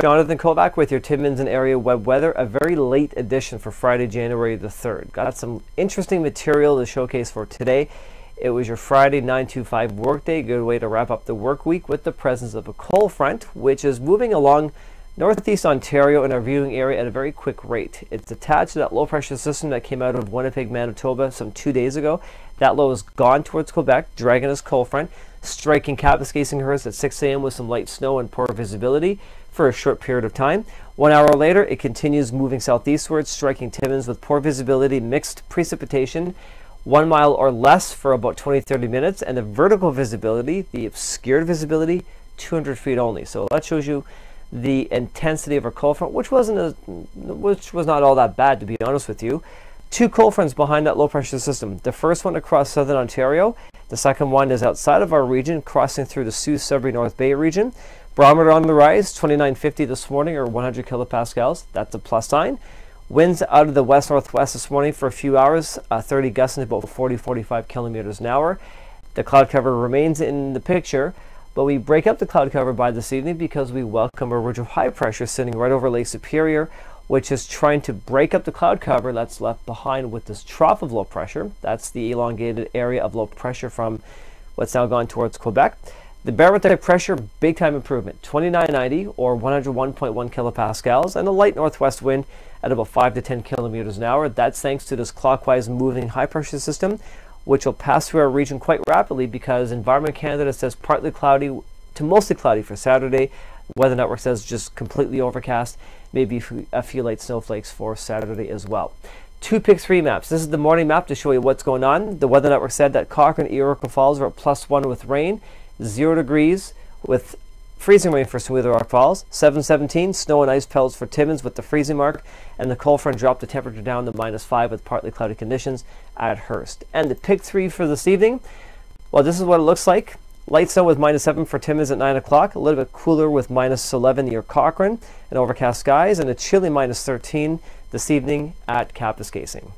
Jonathan Kovac with your Timmins and area web weather, a very late edition for Friday, January the 3rd. Got some interesting material to showcase for today. It was your Friday 925 workday, good way to wrap up the work week with the presence of a cold front, which is moving along northeast Ontario in our viewing area at a very quick rate. It's attached to that low pressure system that came out of Winnipeg, Manitoba some two days ago. That low has gone towards Quebec, dragging us cold front, striking Kapuskasing-Hearst at 6 a.m. with some light snow and poor visibility for a short period of time. One hour later, it continues moving southeastward, striking Timmins with poor visibility, mixed precipitation, one mile or less for about 20 30 minutes, and the vertical visibility, the obscured visibility, 200 feet only. So that shows you the intensity of our cold front, which wasn't a, which was not all that bad to be honest with you. Two cold fronts behind that low pressure system. The first one across southern Ontario. The second one is outside of our region, crossing through the Sault Sudbury North Bay region. Barometer on the rise, 2950 this morning or 100 kilopascals. That's a plus sign. Winds out of the west northwest this morning for a few hours, uh, 30 gusts about 40 45 kilometers an hour. The cloud cover remains in the picture, but we break up the cloud cover by this evening because we welcome a ridge of high pressure sitting right over Lake Superior, which is trying to break up the cloud cover that's left behind with this trough of low pressure. That's the elongated area of low pressure from what's now gone towards Quebec. The barometric pressure, big time improvement, 2990 or 101.1 kilopascals, and a light northwest wind at about 5 to 10 kilometers an hour. That's thanks to this clockwise moving high pressure system, which will pass through our region quite rapidly because Environment Canada says partly cloudy to mostly cloudy for Saturday. Weather Network says just completely overcast, maybe a few light snowflakes for Saturday as well. Two Pick 3 maps. This is the morning map to show you what's going on. The Weather Network said that Cochrane, and Iroquois Falls are at plus one with rain zero degrees with freezing rain for Smooth Rock Falls, 717, snow and ice pelts for Timmins with the freezing mark, and the cold front dropped the temperature down to minus 5 with partly cloudy conditions at Hearst. And the pick 3 for this evening, well, this is what it looks like. Light snow with minus 7 for Timmins at 9 o'clock, a little bit cooler with minus 11 near Cochrane, and overcast skies, and a chilly minus 13 this evening at Kapuskasing.